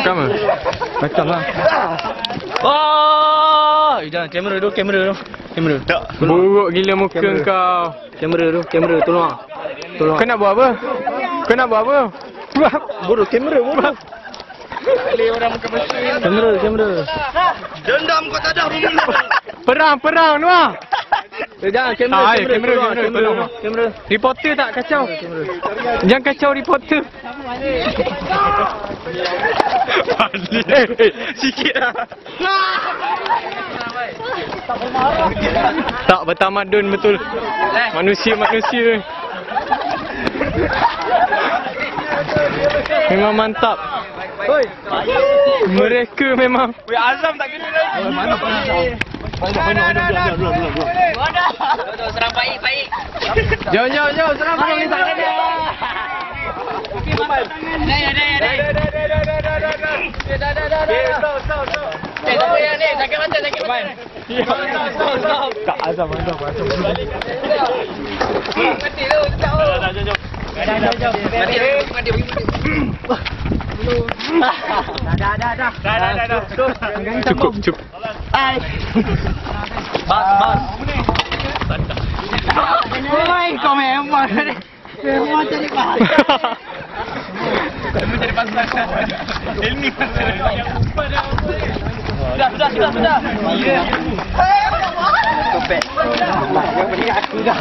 Rekam ke? Macam lah. Oh, jangan kamera tu, kamera tu. Kamera. Tak. Buruk gila muka kau. Kamera tu, kamera tolong ah. Tolong. Kau nak buat apa? Kau nak buat apa? Buat. bodoh kamera bodoh. Kamera, kamera. Perang, perang Noah. Eh, jangan kamera, Ah, kamera, eh, kamera, kamera, kamera, kamera. Reporter tak kacau. Jangan kacau reporter. Eh, eh, sikit lah. tak bertamadun betul. Manusia-manusia. Memang mantap. Mereka memang Jom, jom, jom, serang baik. Cukup, cukup. Oi, kau memang. Memang jadi bahan. Sudah, sudah, sudah, sudah. Kopek. Yang penting aku dah.